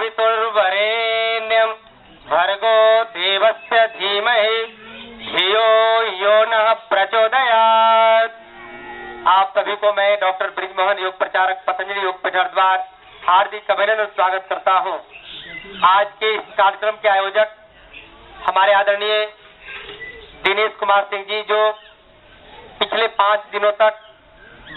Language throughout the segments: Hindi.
तत्सवितुर्वरेण्यं भर्गो देवस्य धीमहि, धियो यो न प्रचोदयात्। आप सभी को मैं डॉक्टर ब्रिजमोहन, योग प्रचारक, पतंजलि, योग प्रचार द्वार, हार्दिक अभिनंदन, स्वागत करता हूँ। आज के इस कार्यक्रम के आयोजक हमारे आदरणीय दिनेश कुमार सिंह जी, जो पिछले पाँच दिनों तक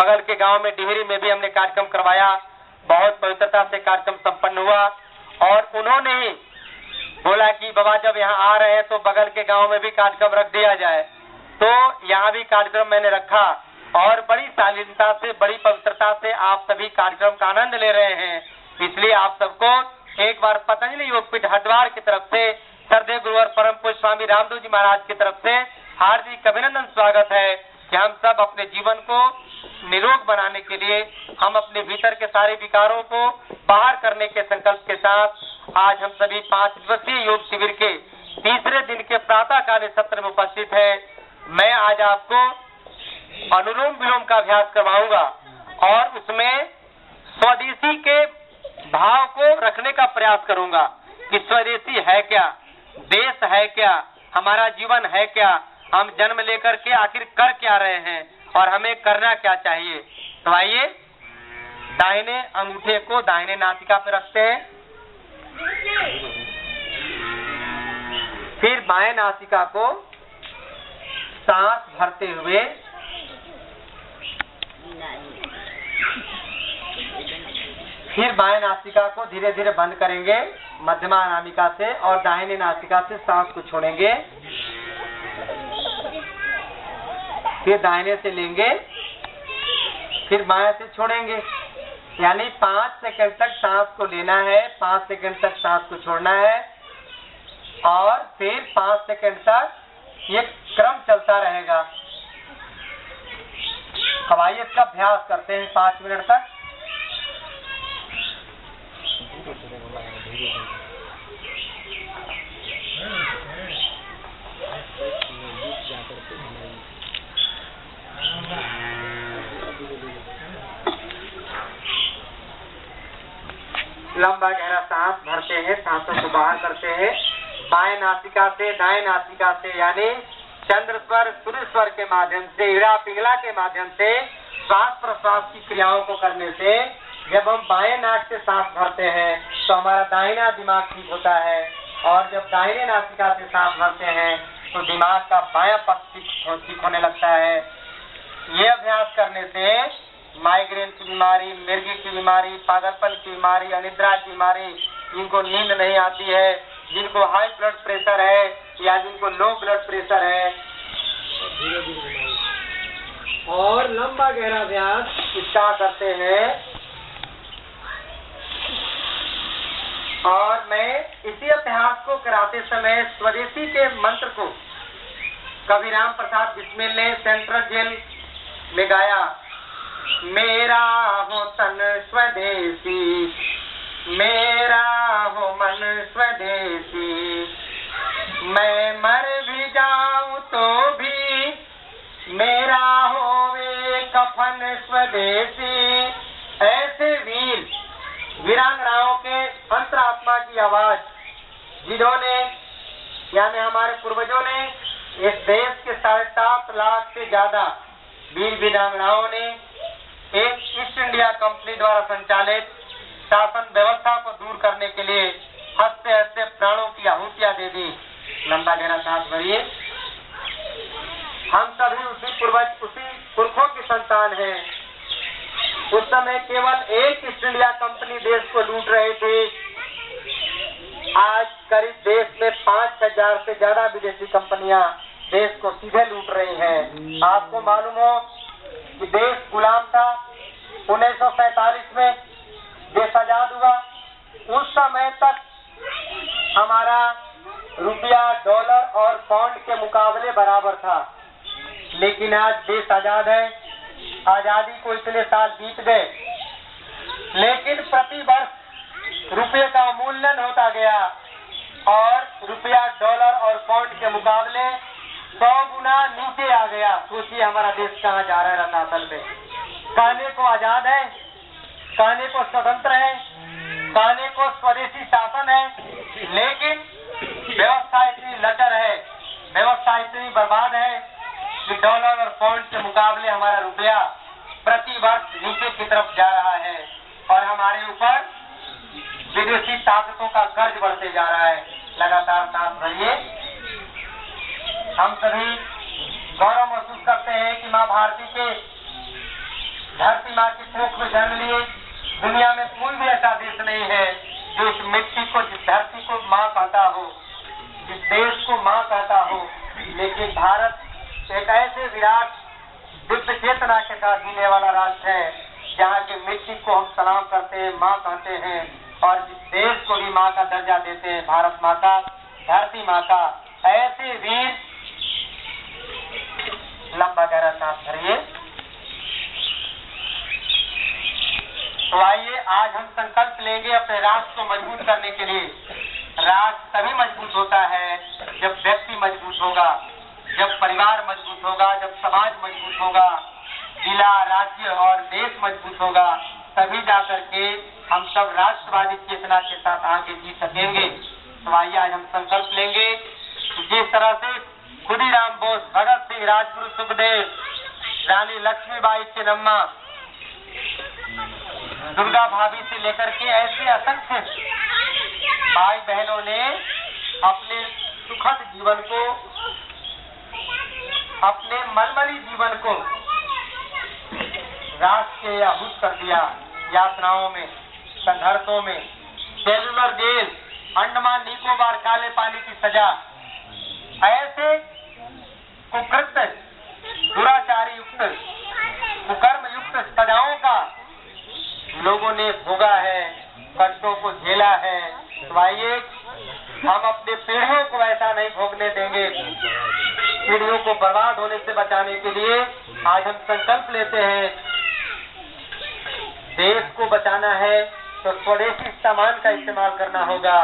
बगल के गाँव में डिहरी में भी हमने कार्यक्रम करवाया। बहुत पवित्रता से कार्यक्रम संपन्न हुआ। और उन्होंने ही बोला कि बाबा, जब यहाँ आ रहे हैं तो बगल के गाँव में भी कार्यक्रम रख दिया जाए। तो यहाँ भी कार्यक्रम मैंने रखा और बड़ी शालीनता से, बड़ी पवित्रता से आप सभी कार्यक्रम का आनंद ले रहे हैं। इसलिए आप सबको एक बार पतंजलि योगपीठ हरिद्वार की तरफ़ से सरदेव गुरुवर परम पूज्य स्वामी रामदेव जी महाराज की तरफ़ से हार्दिक अभिनंदन, स्वागत है। कि हम सब अपने जीवन को निरोग बनाने के लिए हम अपने भीतर के सारे विकारों को बाहर करने के संकल्प के साथ आज हम सभी पाँच दिवसीय योग शिविर के तीसरे दिन के प्रातः कालीन सत्र में उपस्थित है। मैं आज आपको अनुलोम विलोम का अभ्यास करवाऊँगा और उसमें स्वदेशी के भाव को रखने का प्रयास करूँगा कि स्वदेशी है क्या, देश है क्या, हमारा जीवन है क्या हम जन्म लेकर के आखिर कर क्या रहे हैं और हमें करना क्या चाहिए? तो आइए, दाहिने अंगूठे को दाहिने नासिका पे रखते हैं। फिर बाएँ नासिका को सांस भरते हुए फिर बाएँ नासिका को धीरे धीरे बंद करेंगे, मध्यमा नामिका से और दाहिने नासिका से सांस को छोड़ेंगे। फिर दाहिने से लेंगे, फिर बाएँ से छोड़ेंगे। यानी पाँच सेकंड तक सांस को लेना है, पाँच सेकंड तक सांस को छोड़ना है, और फिर पाँच सेकंड तक ये क्रम चलता रहेगा। हवाई का अभ्यास करते हैं पाँच मिनट तक। लंबा गहरा सांस भरते हैं, सांसों को बाहर करते हैं। बाएँ नासिका से दाएँ नासिका से, यानी चंद्र स्वर, सूर्य स्वर के माध्यम से, इड़ा पिंगला के माध्यम से श्वास प्रश्वास की क्रियाओं को करने से जब हम बाएँ नाक से सांस भरते हैं तो हमारा दाहिना दिमाग ठीक होता है। और जब दाहिने नासिका से सांस भरते हैं तो दिमाग का बाया पक्ष ठीक होने लगता है। ये अभ्यास करने से माइग्रेन की बीमारी मिर्गी की बीमारी पागलपन की बीमारी अनिद्रा की बीमारी जिनको नींद नहीं आती है जिनको हाई ब्लड प्रेशर है या जिनको लो ब्लड प्रेशर है। और लंबा गहरा अभ्यास इसका करते हैं। और मैं इसी अभ्यास को कराते समय स्वदेशी के मंत्र को कवि राम प्रसाद बिस्मिल ने सेंट्रल जेल में गाया। मेरा हो तन स्वदेशी। मेरा हो मन स्वदेशी। मैं मर भी जाऊँ तो भी मेरा हो वे कफन स्वदेशी। ऐसे वीर वीरांगनाओं के अंतरात्मा की आवाज़, जिन्होंने, यानी हमारे पूर्वजों ने, इस देश के साढ़े सात लाख से ज़्यादा वीर वीरांगनाओं ने एक ईस्ट इंडिया कंपनी द्वारा संचालित शासन व्यवस्था को दूर करने के लिए हँसते हँसते प्राणों की आहुतियाँ दे दी। लंबा गहरा सांस भरिए। हम सभी उसी पूर्वज, उसी पुरखों की संतान हैं। उस समय केवल एक ईस्ट इंडिया कंपनी देश को लूट रहे थे। आज करीब देश में पाँच हज़ार से ज़्यादा विदेशी कंपनियाँ देश को सीधे लूट रही हैं। आपको मालूम हो देश गुलाम था। उन्नीस में देश आज़ाद हुआ। उस समय तक हमारा रुपया डॉलर और पाउंड के मुकाबले बराबर था। लेकिन आज देश आज़ाद है। आज़ादी को इतने साल बीत गए। लेकिन प्रति वर्ष रुपये का मूल्यन होता गया और रुपया डॉलर और पाउंड के मुकाबले सौ गुना नीचे आ गया। सोचिए हमारा देश कहाँ जा रहा है रसातल में। कहने को आज़ाद है कहने को स्वतंत्र है कहने को स्वदेशी शासन है, लेकिन व्यवस्था इतनी लचर है, व्यवस्था इतनी बर्बाद है कि डॉलर और पाउंड के मुकाबले हमारा रुपया प्रति वर्ष नीचे की तरफ़ जा रहा है और हमारे ऊपर विदेशी ताकतों का कर्ज बढ़ते जा रहा है। लगातार सांस भरिए हम सभी गौरव महसूस करते हैं कि माँ भारती के धरती माँ की कोख में जन्म लिए दुनिया में कोई भी ऐसा देश नहीं है जो इस मिट्टी को, जिस धरती को माँ कहता हो जिस देश को माँ कहता हो। लेकिन भारत एक ऐसे विराट दिव्य चेतना के साथ जीने वाला राष्ट्र है, जहाँ की मिट्टी को हम सलाम करते हैं, माँ कहते हैं, और जिस देश को भी माँ का दर्जा देते हैं, भारत माता, धरती माँ का ऐसे वीर लंबा गहरा सांस भरिए तो आइए, आज हम संकल्प लेंगे अपने राष्ट्र को मज़बूत करने के लिए। राष्ट्र तभी मज़बूत होता है जब व्यक्ति मज़बूत होगा, जब परिवार मज़बूत होगा, जब समाज मज़बूत होगा, जिला, राज्य और देश मज़बूत होगा, तभी जाकर के हम सब राष्ट्रवादी चेतना के साथ आगे जी सकेंगे। तो आइए, आज हम संकल्प लेंगे जिस तरह से खुदीराम बोस, भगत सिंह राजगुरु सुखदेव, रानी लक्ष्मीबाई चिन्नम्मा दुर्गा भाभी से लेकर के ऐसे असंख्य भाई बहनों ने अपने सुखद जीवन को, अपने मलमली जीवन को राष्ट्र के आहूत कर दिया। यात्राओं में, संघर्षों में सेलुलर जेल, अंडमान निकोबार काले पानी की सजा, ऐसे कुकृत्य दुराचारी युक्त कुकर्म युक्त सजाओं का लोगों ने भोगा है, कष्टों को झेला है। तो आइए, हम अपने पीढ़ियों को ऐसा नहीं भोगने देंगे। पीढ़ियों को बर्बाद होने से बचाने के लिए आज हम संकल्प लेते हैं। देश को बचाना है तो स्वदेशी सामान का इस्तेमाल करना होगा।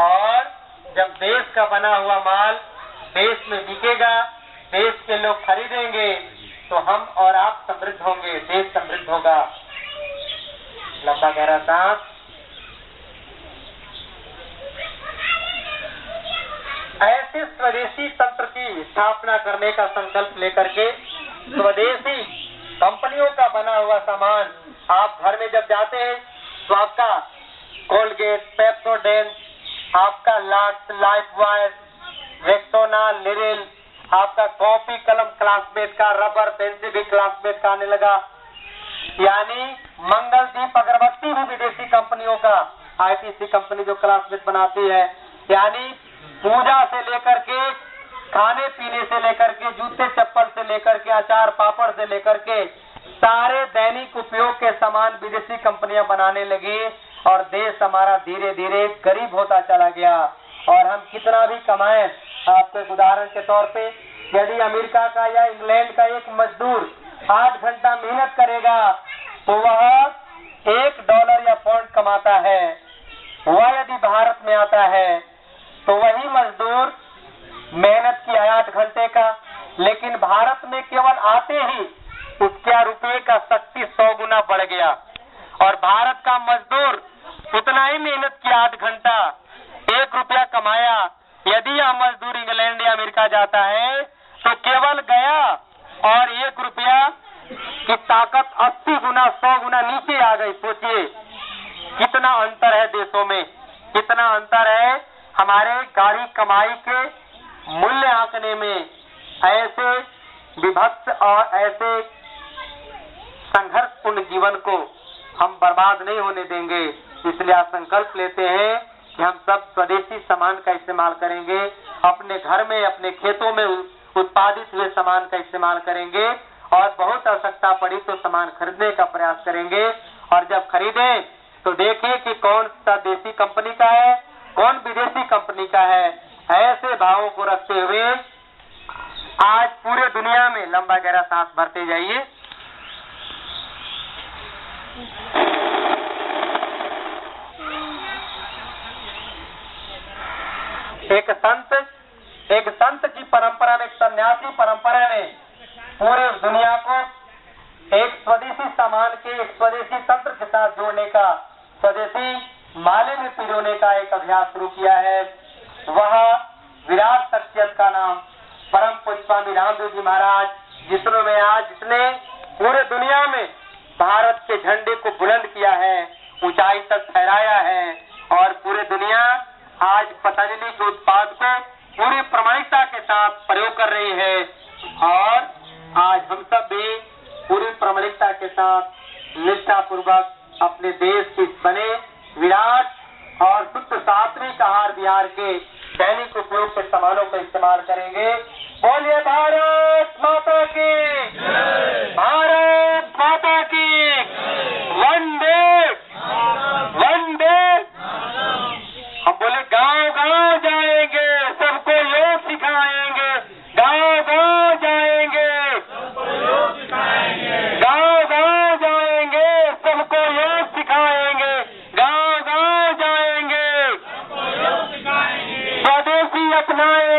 और जब देश का बना हुआ माल देश में बिकेगा देश के लोग खरीदेंगे तो हम और आप समृद्ध होंगे, देश समृद्ध होगा। लंबा गहरा सांस। ऐसे स्वदेशी तंत्र की स्थापना करने का संकल्प लेकर के स्वदेशी कंपनियों का बना हुआ सामान आप घर में जब जाते हैं तो आपका कोलगेट, पेप्सोडेंट, आपका लाइफ बॉय रेक्सोना लिरिल आपका कॉपी कलम क्लासमेट का रबर पेंसिल भी क्लासमेट का आने लगा। यानी मंगल दीप अगरबत्ती भी विदेशी कंपनियों का आईटीसी कंपनी जो क्लासमेट बनाती है। यानी पूजा से लेकर के, खाने पीने से लेकर के, जूते चप्पल से लेकर के, अचार पापड़ से लेकर के, सारे दैनिक उपयोग के सामान विदेशी कंपनियाँ बनाने लगी और देश हमारा धीरे धीरे गरीब होता चला गया। और हम कितना भी कमाएँ आपको एक उदाहरण के तौर पे, यदि अमेरिका का या इंग्लैंड का एक मजदूर आठ घंटा मेहनत करेगा तो वह एक डॉलर या पाउंड कमाता है। वह यदि भारत में आता है तो वही मजदूर मेहनत किया आठ घंटे का, लेकिन भारत में केवल आते ही उसके रुपये का शक्ति सौ गुना बढ़ गया। और भारत का मजदूर उतना ही मेहनत किया आठ घंटा, एक रुपया कमाया यदि यह मजदूर इंग्लैंड या अमेरिका जाता है तो केवल गया और एक रुपया की ताकत अस्सी गुना, सौ गुना नीचे आ गई। सोचिए, कितना अंतर है देशों में, कितना अंतर है हमारे गाड़ी कमाई के मूल्य आंकने में। ऐसे विभक्त और ऐसे संघर्षपूर्ण जीवन को हम बर्बाद नहीं होने देंगे। इसलिए आप संकल्प लेते हैं कि हम सब स्वदेशी सामान का इस्तेमाल करेंगे, अपने घर में, अपने खेतों में उत्पादित हुए सामान का इस्तेमाल करेंगे और बहुत आवश्यकता पड़ी तो सामान खरीदने का प्रयास करेंगे। और जब खरीदे तो देखें कि कौन सा देसी कंपनी का है, कौन विदेशी कंपनी का है। ऐसे भावों को रखते हुए आज पूरे दुनिया में लंबा गहरा सांस भरते जाइए। एक संत एक संत की परंपरा में एक सन्यासी परंपरा ने पूरे दुनिया को एक स्वदेशी सामान के, एक स्वदेशी तंत्र के साथ जोड़ने का, स्वदेशी माले में पिरोने का एक अभ्यास शुरू किया है। वह विराट शख्सियत का नाम परम पूज्य स्वामी रामदेव जी महाराज, जिसने आज जिसने पूरे दुनिया में भारत के झंडे को बुलंद किया है, ऊंचाई तक फहराया है। आज पतंजलि के उत्पाद को पूरी प्रमाणिकता के साथ प्रयोग कर रही है और आज हम सब भी पूरी प्रमाणिकता के साथ निष्ठा पूर्वक अपने देश के बने, विराट और शुद्ध सात्विक आहार बिहार के दैनिक उपयोग के सामानों का इस्तेमाल करेंगे। बोलिए भारत माता की भारत माता की वंदे वंदे हम बोले गाँव गाँव जाएँगे सबको योग सिखाएँगे गाँव गाँव जाएँगे गाँव गाँव जाएँगे सबको योग सिखाएँगे गाँव गाँव जाएँगे स्वदेशी